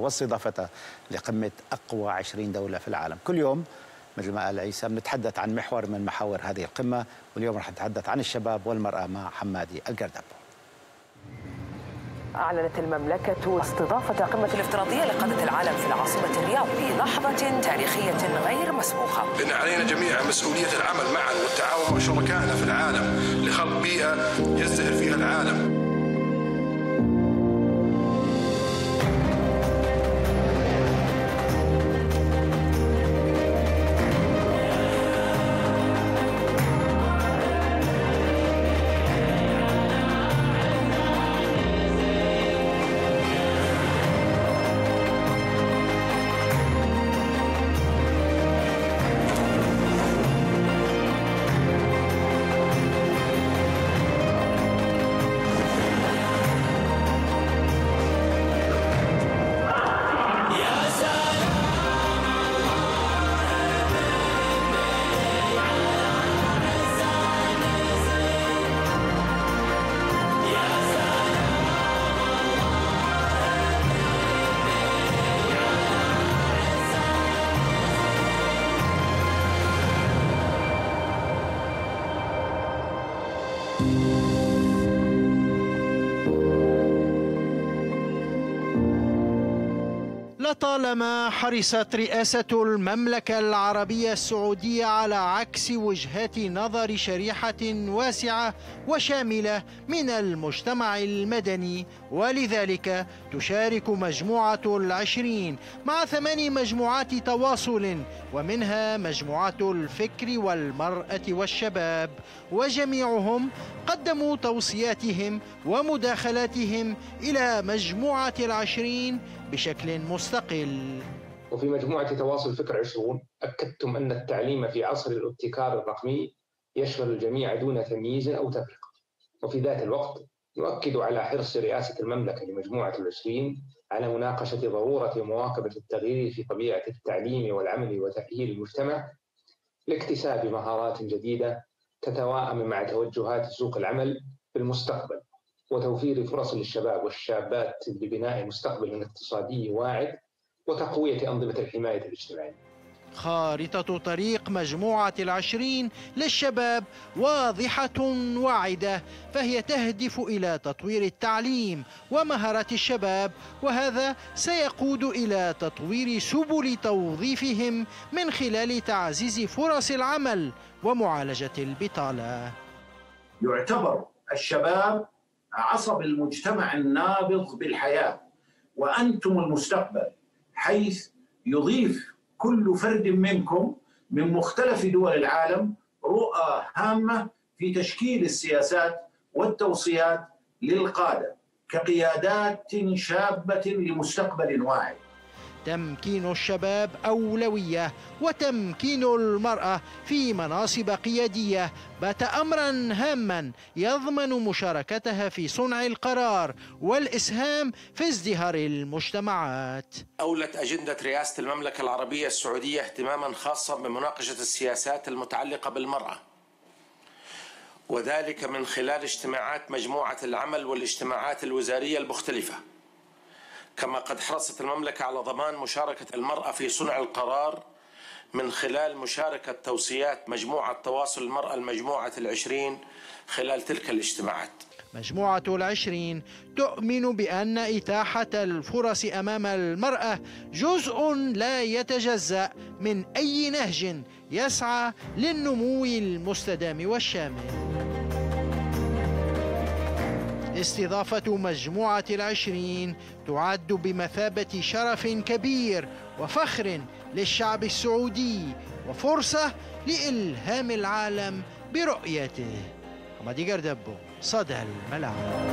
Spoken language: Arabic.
واستضافتها لقمة أقوى 20 دولة في العالم. كل يوم مثل ما قال عيسى بنتحدث عن محور من محاور هذه القمة واليوم رح نتحدث عن الشباب والمرأة مع حمادي القردب. أعلنت المملكة استضافة قمة الافتراضية لقادة العالم في العاصمة الرياض في لحظة تاريخية غير مسبوقة. إن علينا جميعا مسؤولية العمل معا والتعاون مع شركائنا في العالم لخلق بيئة يزدهر Bye. لطالما حرصت رئاسة المملكة العربية السعودية على عكس وجهات نظر شريحة واسعة وشاملة من المجتمع المدني ولذلك تشارك مجموعة العشرين مع ثمان مجموعات تواصل ومنها مجموعات الفكر والمرأة والشباب وجميعهم قدموا توصياتهم ومداخلاتهم إلى مجموعة العشرين بشكل مستقل. وفي مجموعة تواصل فكر عشرون أكدتم أن التعليم في عصر الابتكار الرقمي يشمل الجميع دون تمييز أو تفرقة. وفي ذات الوقت نؤكد على حرص رئاسة المملكة لمجموعة العشرين على مناقشة ضرورة مواكبة التغيير في طبيعة التعليم والعمل وتأهيل المجتمع لاكتساب مهارات جديدة تتواءم مع توجهات سوق العمل في المستقبل وتوفير فرص للشباب والشابات لبناء مستقبل اقتصادي واعد وتقوية أنظمة الحماية الاجتماعية. خارطة طريق مجموعة العشرين للشباب واضحة واعدة فهي تهدف إلى تطوير التعليم ومهارات الشباب وهذا سيقود إلى تطوير سبل توظيفهم من خلال تعزيز فرص العمل ومعالجة البطالة. يعتبر الشباب عصب المجتمع النابض بالحياة وأنتم المستقبل حيث يضيف كل فرد منكم من مختلف دول العالم رؤى هامة في تشكيل السياسات والتوصيات للقادة كقيادات شابة لمستقبل واعد تمكين الشباب أولوية وتمكين المرأة في مناصب قيادية. بات أمرا هاما يضمن مشاركتها في صنع القرار والإسهام في ازدهار المجتمعات. أولت أجندة رئاسة المملكة العربية السعودية اهتماما خاصا بمناقشة السياسات المتعلقة بالمرأة وذلك من خلال اجتماعات مجموعة العمل والاجتماعات الوزارية المختلفة. كما قد حرصت المملكة على ضمان مشاركة المرأة في صنع القرار من خلال مشاركة توصيات مجموعة تواصل المرأة المجموعة العشرين خلال تلك الاجتماعات. مجموعة العشرين تؤمن بأن إتاحة الفرص أمام المرأة جزء لا يتجزأ من أي نهج يسعى للنمو المستدام والشامل. استضافة مجموعة العشرين تعد بمثابة شرف كبير وفخر للشعب السعودي وفرصة لإلهام العالم برؤيته. حمادي قردبو صدى الملعب.